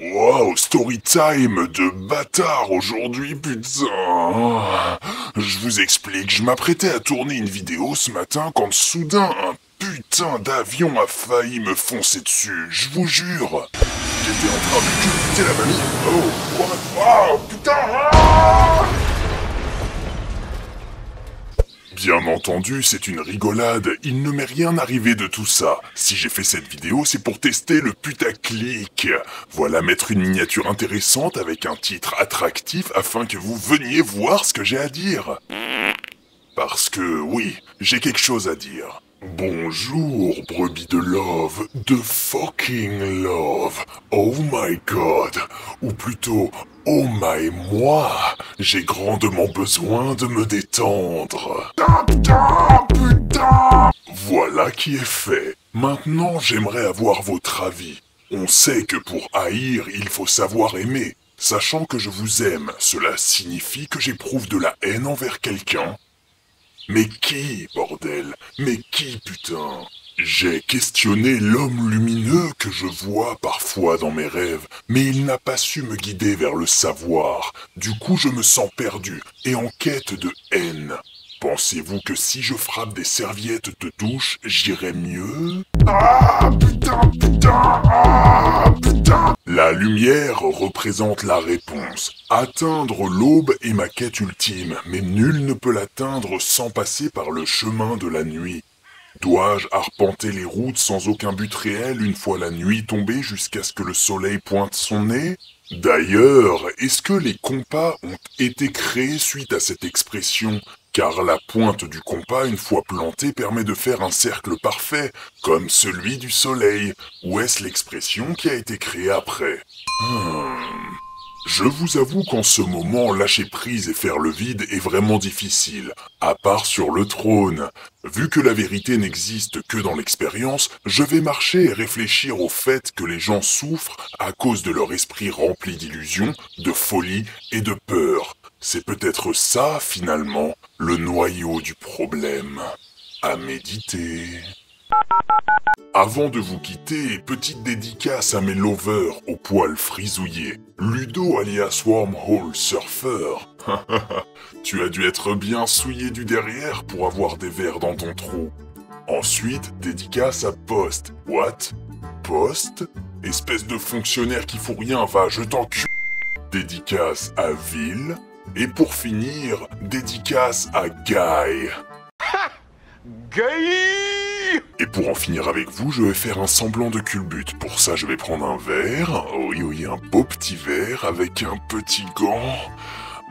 Wow, story time de bâtard aujourd'hui, putain. Je vous explique, je m'apprêtais à tourner une vidéo ce matin quand soudain un putain d'avion a failli me foncer dessus, je vous jure. J'étais en train de culbuter la mamie. Oh? Wow, putain. ah Bien entendu, c'est une rigolade, il ne m'est rien arrivé de tout ça. Si j'ai fait cette vidéo, c'est pour tester le putaclic. Voilà mettre une miniature intéressante avec un titre attractif afin que vous veniez voir ce que j'ai à dire. Parce que oui, j'ai quelque chose à dire. Bonjour, brebis de love, de fucking love. Oh my god. Ou plutôt, oh my moi. J'ai grandement besoin de me détendre. Putain. Voilà qui est fait. Maintenant, j'aimerais avoir votre avis. On sait que pour haïr, il faut savoir aimer. Sachant que je vous aime, cela signifie que j'éprouve de la haine envers quelqu'un mais qui, bordel? Mais qui, putain? J'ai questionné l'homme lumineux que je vois parfois dans mes rêves, mais il n'a pas su me guider vers le savoir. Du coup, je me sens perdu et en quête de haine. Pensez-vous que si je frappe des serviettes de douche, j'irai mieux? Ah putain, putain, ah putain La lumière représente la réponse. Atteindre l'aube est ma quête ultime, mais nul ne peut l'atteindre sans passer par le chemin de la nuit. Dois-je arpenter les routes sans aucun but réel une fois la nuit tombée jusqu'à ce que le soleil pointe son nez? D'ailleurs, est-ce que les compas ont été créés suite à cette expression? Car la pointe du compas, une fois plantée, permet de faire un cercle parfait, comme celui du soleil. Ou est-ce l'expression qui a été créée après? Hmm. Je vous avoue qu'en ce moment, lâcher prise et faire le vide est vraiment difficile, à part sur le trône. Vu que la vérité n'existe que dans l'expérience, je vais marcher et réfléchir au fait que les gens souffrent à cause de leur esprit rempli d'illusions, de folie et de peur. C'est peut-être ça, finalement, le noyau du problème. À méditer. Avant de vous quitter, petite dédicace à mes lovers aux poils frisouillés. Ludo alias Wormhole Surfer. tu as dû être bien souillé du derrière pour avoir des vers dans ton trou. Ensuite, dédicace à Post. What? Post? Espèce de fonctionnaire qui fout rien, va, je t'encule. Dédicace à Ville. Et pour finir, dédicace à Guy. Gay Et pour en finir avec vous, je vais faire un semblant de culbute. Pour ça, je vais prendre un verre. Oui, oui, un beau petit verre avec un petit gant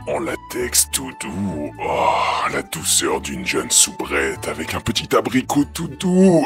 en latex tout doux. Oh, la douceur d'une jeune soubrette avec un petit abricot tout doux.